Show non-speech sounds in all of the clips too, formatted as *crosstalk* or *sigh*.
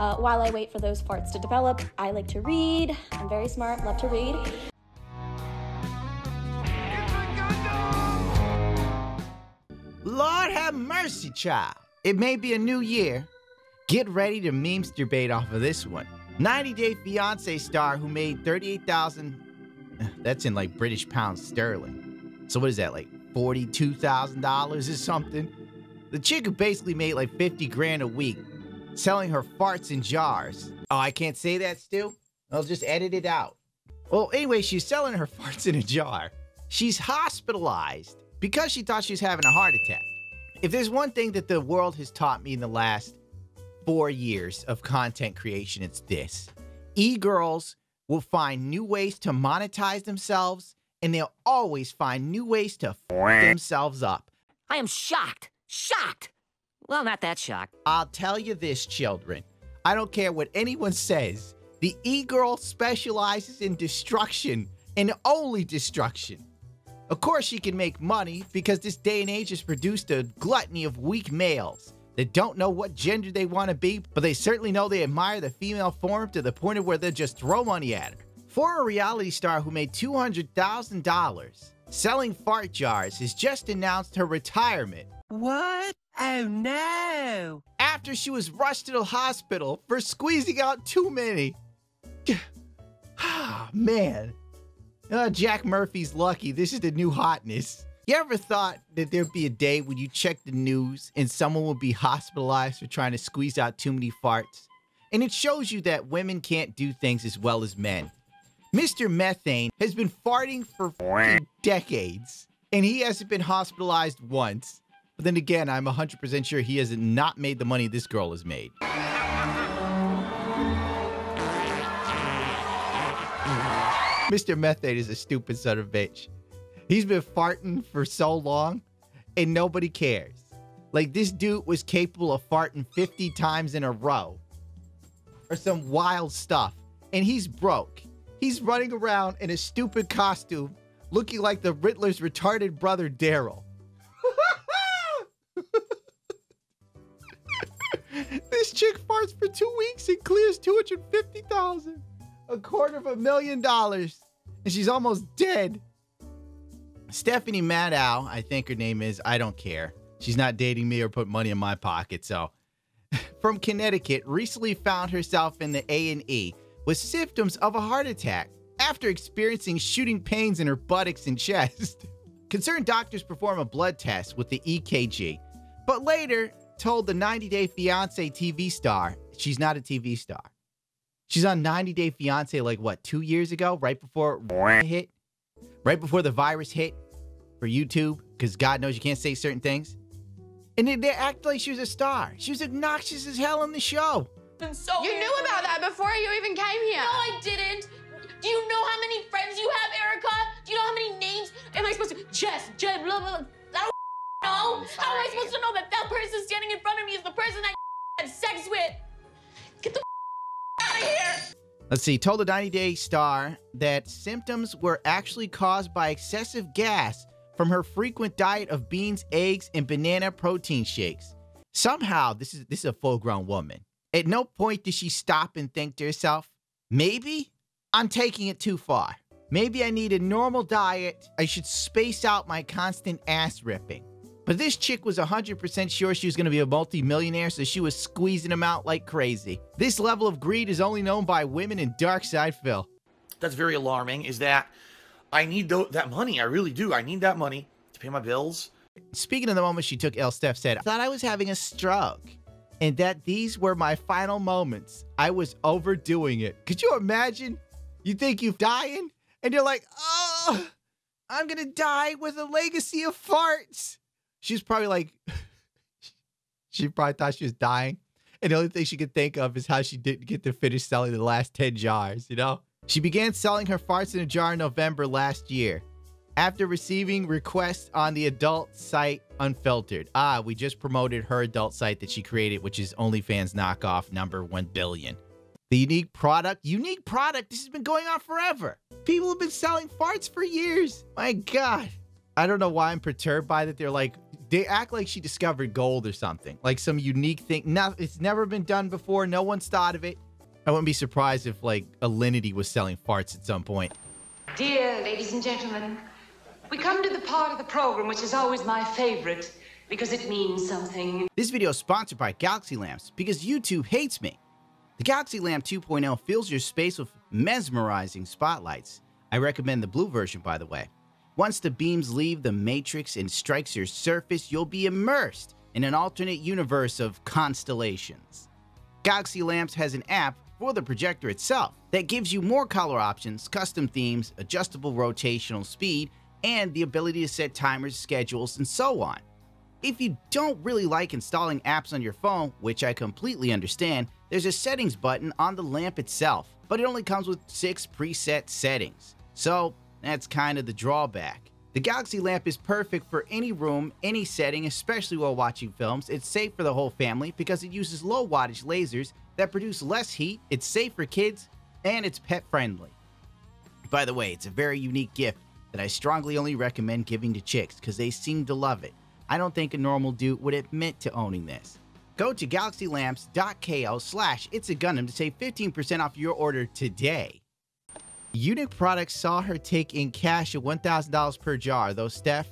Uh, while I wait for those farts to develop, I like to read. I'm very smart, love to read. Lord have mercy, child. It may be a new year. Get ready to memesterbate off of this one. 90 Day Fiance star who made 38,000 that's in like British pounds sterling. So what is that like $42,000 or something? The chick who basically made like 50 grand a week selling her farts in jars. Oh, I can't say that still? I'll just edit it out. Well, anyway, she's selling her *laughs* farts in a jar. She's hospitalized because she thought she was having a heart attack. If there's one thing that the world has taught me in the last four years of content creation, it's this. E-girls will find new ways to monetize themselves and they'll always find new ways to f themselves up. I am shocked. Shocked. Well, not that shocked. I'll tell you this, children. I don't care what anyone says. The e-girl specializes in destruction and only destruction. Of course, she can make money because this day and age has produced a gluttony of weak males that don't know what gender they want to be, but they certainly know they admire the female form to the point of where they'll just throw money at her. Former reality star who made $200,000 selling fart jars has just announced her retirement. What? Oh no! After she was rushed to the hospital for squeezing out too many. *sighs* Ah, man. Uh, Jack Murphy's lucky. This is the new hotness. You ever thought that there'd be a day when you check the news and someone would be hospitalized for trying to squeeze out too many farts? And it shows you that women can't do things as well as men. Mr. Methane has been farting for decades, and he hasn't been hospitalized once. But then again, I'm 100% sure he has not made the money this girl has made. Mr. Methane is a stupid son of a bitch. He's been farting for so long and nobody cares. Like this dude was capable of farting 50 times in a row or some wild stuff. And he's broke. He's running around in a stupid costume looking like the Riddler's retarded brother Daryl. Chick farts for two weeks and clears 250,000, a quarter of a million dollars, and she's almost dead. Stephanie Matto, I think her name is. I don't care. She's not dating me or put money in my pocket. So, *laughs* from Connecticut, recently found herself in the A&E with symptoms of a heart attack after experiencing shooting pains in her buttocks and *laughs* chest. Concerned doctors perform a blood test with the EKG, but later told the 90 Day Fiancé TV star she's not a TV star. She's on 90 Day Fiancé like what, two years ago, right before it hit? Right before the virus hit? for YouTube because God knows you can't say certain things. And they, they act like she was a star. She was obnoxious as hell on the show. So you knew about that before you even came here. No, I didn't. Do you know how many friends you have, Erika? Do you know how many names am I supposed to? Jess, Jed, blah, blah, blah. Know. How am I supposed to know that that person standing in front of me is the person I *laughs* had sex with? Get the *laughs* out of here. Let's see. Told the 90 Day Star that symptoms were actually caused by excessive gas from her frequent diet of beans, eggs, and banana protein shakes. Somehow, this is this is a full-grown woman. At no point did she stop and think to herself, maybe I'm taking it too far. Maybe I need a normal diet. I should space out my constant ass ripping. But this chick was 100% sure she was going to be a multi-millionaire, so she was squeezing them out like crazy. This level of greed is only known by women in dark side Phil. That's very alarming, is that I need th- that money. I really do. I need that money to pay my bills. Speaking of the moment she took ill, Steph said, I thought I was having a stroke and that these were my final moments. I was overdoing it. Could you imagine? You think you're dying and you're like, oh, I'm going to die with a legacy of farts. She's probably like, *laughs* she probably thought she was dying. And the only thing she could think of is how she didn't get to finish selling the last 10 jars, you know? She began selling her farts in a jar in November last year after receiving requests on the adult site Unfiltered. Ah, we just promoted her adult site that she created, which is OnlyFans knockoff number 1 billion. The unique product, unique product, this has been going on forever. People have been selling farts for years. My God. I don't know why I'm perturbed by that. They're like They act like she discovered gold or something, like some unique thing. No, it's never been done before. No one's thought of it. I wouldn't be surprised if like Alinity was selling farts at some point. Dear ladies and gentlemen, we come to the part of the program which is always my favorite because it means something. This video is sponsored by Galaxy Lamps because YouTube hates me. The Galaxy Lamp 2.0 fills your space with mesmerizing spotlights. I recommend the blue version, by the way. Once the beams leave the matrix and strikes your surface, you'll be immersed in an alternate universe of constellations. Galaxy Lamps has an app for the projector itself that gives you more color options, custom themes, adjustable rotational speed, and the ability to set timers, schedules, and so on. If you don't really like installing apps on your phone, which I completely understand, there's a settings button on the lamp itself, but it only comes with six preset settings. So that's kind of the drawback. The Galaxy lamp is perfect for any room, any setting, especially while watching films. It's safe for the whole family because it uses low wattage lasers that produce less heat, it's safe for kids, and it's pet friendly. By the way, it's a very unique gift that I strongly only recommend giving to chicks because they seem to love it. I don't think a normal dude would admit to owning this. Go to galaxylamps.co slash it's a Gundam to save 15% off your order today. Unique Products saw her take in cash at $1,000 per jar, though Steph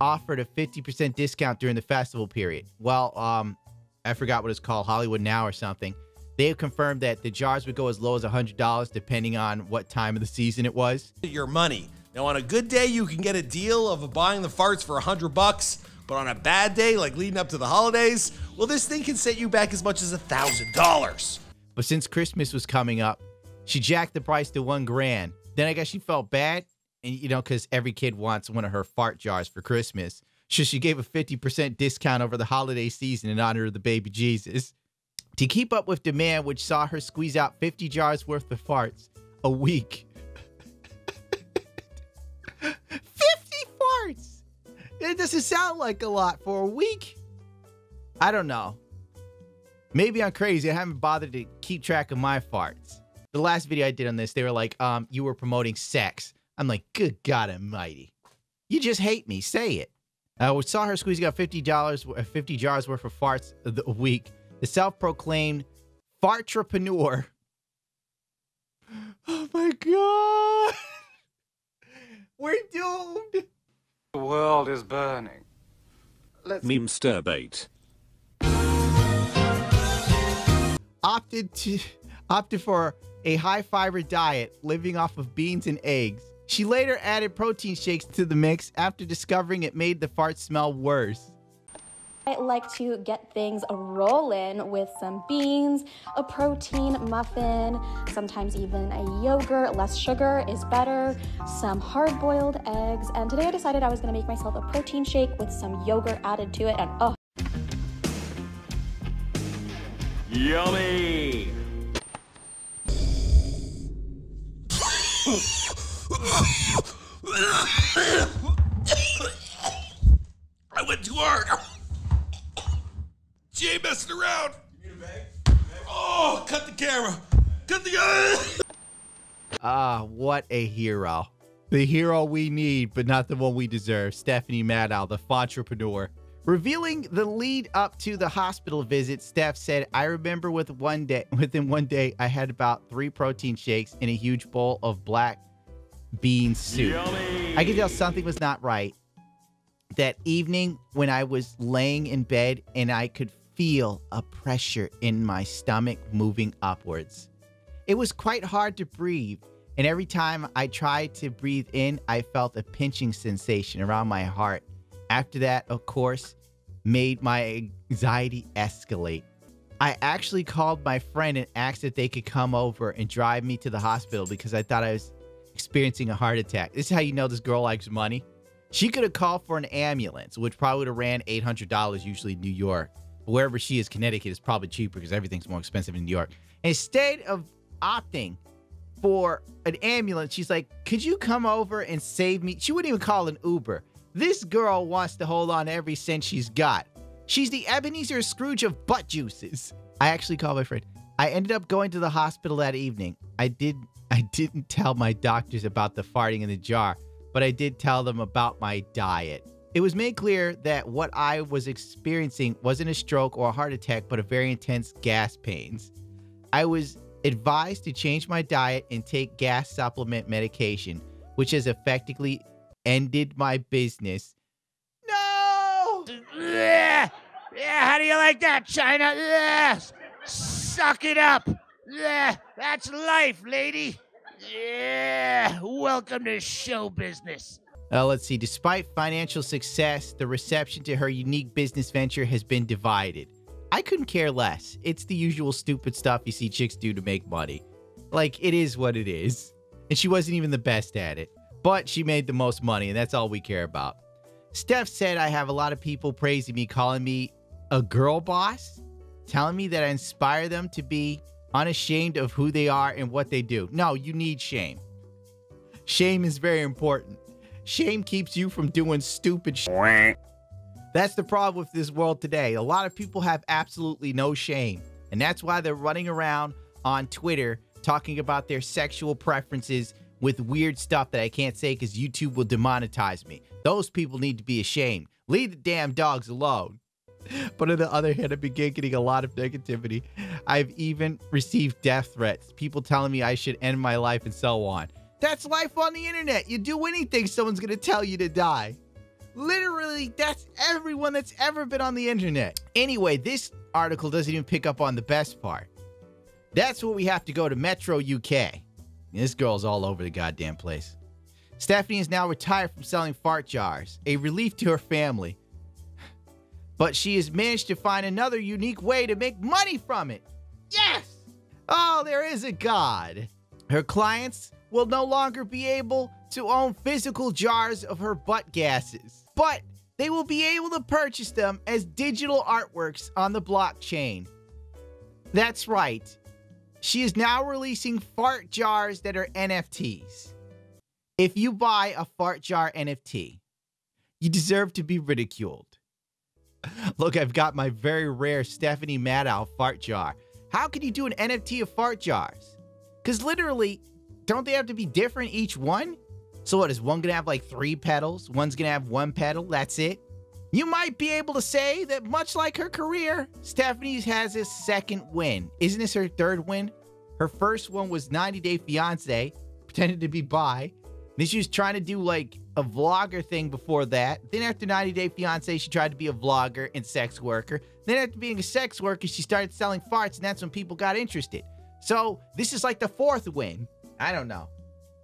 offered a 50% discount during the festival period. Well, um, I forgot what it's called, Hollywood Now or something. They have confirmed that the jars would go as low as $100 depending on what time of the season it was. Your money. Now, on a good day, you can get a deal of buying the farts for 100 bucks. But on a bad day, like leading up to the holidays, well, this thing can set you back as much as a $1,000. But since Christmas was coming up, she jacked the price to one grand. Then I guess she felt bad, and you know, because every kid wants one of her fart jars for Christmas. So she gave a 50% discount over the holiday season in honor of the baby Jesus. To keep up with demand, which saw her squeeze out 50 jars worth of farts a week. 50 farts! It doesn't sound like a lot for a week. I don't know. Maybe I'm crazy. I haven't bothered to keep track of my farts. The last video I did on this, they were like, um, you were promoting sex. I'm like, good God almighty. You just hate me. Say it. Uh, we saw her squeezing out $50, 50 jars worth of farts a week. The self-proclaimed fartrepreneur. *gasps* Oh my God. *laughs* We're doomed. The world is burning. Let's memesterbate. Opted to opted for a high fiber diet, living off of beans and eggs. She later added protein shakes to the mix after discovering it made the fart smell worse. I like to get things rolling with some beans, a protein muffin, sometimes even a yogurt. Less sugar is better, some hard boiled eggs. And today I decided I was gonna make myself a protein shake with some yogurt added to it. And oh, Yummy! I went too hard. Ain't messing around. Oh, cut the camera. Cut the. Ah, what a hero. The hero we need, but not the one we deserve. Stephanie Matto, the entrepreneur. Revealing the lead up to the hospital visit, Steph said, I remember with one day *laughs* within one day I had about three protein shakes in a huge bowl of black bean soup. Yummy. I could tell something was not right. That evening when I was laying in bed and I could feel a pressure in my stomach moving upwards. It was quite hard to breathe, and every time I tried to breathe in, I felt a pinching sensation around my heart. After that, of course, made my anxiety escalate. I actually called my friend and asked if they could come over and drive me to the hospital because I thought I was experiencing a heart attack. This is how you know this girl likes money. She could have called for an ambulance, which probably would have ran $800 usually in New York. But wherever she is, Connecticut is probably cheaper because everything's more expensive in New York. Instead of opting for an ambulance, she's like, could you come over and save me? She wouldn't even call an Uber. This girl wants to hold on every cent she's got. She's the Ebenezer Scrooge of butt juices. I actually called my friend. I ended up going to the hospital that evening. I did *laughs* I didn't tell my doctors about the farting in the jar, but I did tell them about my diet. It was made clear that what I was experiencing wasn't a stroke or a heart attack, but a very intense gas pains. I was advised to change my diet and take gas supplement medication, which has effectively ended my business. No! Yeah, yeah, how do you like that, China? Yeah, suck it up. Yeah, that's life, lady. Yeah, welcome to show business. Uh, let's see. Despite financial success, the reception to her unique business venture has been divided. I couldn't care less. It's the usual stupid stuff you see chicks do to make money. Like, it is what it is. And she wasn't even the best at it. But she made the most money, and that's all we care about. Steph said I have a lot of people praising me, calling me a girl boss, telling me that I inspire them to be unashamed of who they are and what they do. No, you need shame. Shame is very important. Shame keeps you from doing stupid shit. That's the problem with this world today. A lot of people have absolutely no shame. And that's why they're running around on Twitter talking about their sexual preferences with weird stuff that I can't say because YouTube will demonetize me. Those people need to be ashamed. Leave the damn dogs alone. *laughs* But on the other hand, I've been getting a lot of negativity. I've even received death threats, people telling me I should end my life and so on. That's life on the internet. You do anything, someone's going to tell you to die. Literally, that's everyone that's ever been on the internet. Anyway, this article doesn't even pick up on the best part. That's where we have to go to Metro UK. This girl's all over the goddamn place. Stephanie is now retired from selling fart jars, a relief to her family. But she has managed to find another unique way to make money from it. Yes! Oh, there is a God. Her clients will no longer be able to own physical jars of her butt gases, but they will be able to purchase them as digital artworks on the blockchain. That's right. She is now releasing fart jars that are NFTs. If you buy a fart jar NFT, you deserve to be ridiculed. Look, I've got my very rare Stephanie Matto fart jar. How can you do an NFT of fart jars? Because literally, don't they have to be different each one? So what, is one gonna have like three pedals? One's gonna have one pedal, that's it? You might be able to say that much like her career, Stephanie has a second win. Isn't this her third win? Her first one was 90 Day Fiance, pretended to be bi. Then she was trying to do like a vlogger thing before that. Then after 90 Day Fiance, she tried to be a vlogger and sex worker. Then after being a sex worker, she started selling farts, and that's when people got interested. So this is like the fourth win. I don't know.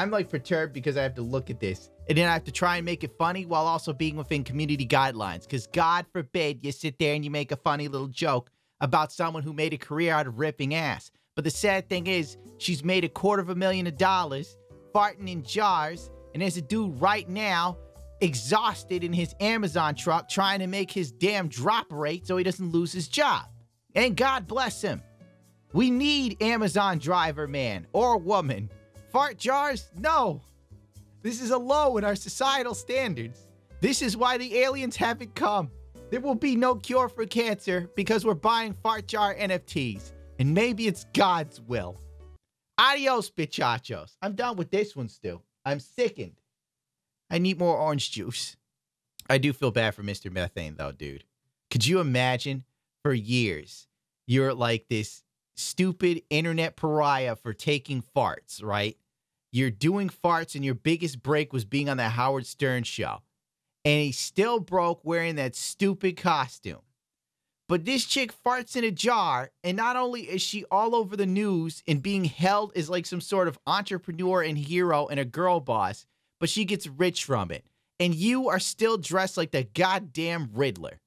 I'm like perturbed because I have to look at this. And then I have to try and make it funny while also being within community guidelines. Because God forbid you sit there and you make a funny little joke about someone who made a career out of ripping ass. But the sad thing is, she's made a quarter of a million of dollars farting in jars. And there's a dude right now exhausted in his Amazon truck trying to make his damn drop rate so he doesn't lose his job. And God bless him. We need Amazon driver man or woman. Fart jars? No. This is a low in our societal standards. This is why the aliens haven't come. There will be no cure for cancer because we're buying fart jar NFTs. And maybe it's God's will. Adios, bichachos. I'm done with this one still. I'm sickened. I need more orange juice. I do feel bad for Mr. Methane, though, dude. Could you imagine for years you're like this stupid internet pariah for taking farts, right? You're doing farts, and your biggest break was being on the Howard Stern show. And he still broke wearing that stupid costume. But this chick farts in a jar, and not only is she all over the news and being held as like some sort of entrepreneur and hero and a girl boss, but she gets rich from it. And you are still dressed like the goddamn Riddler.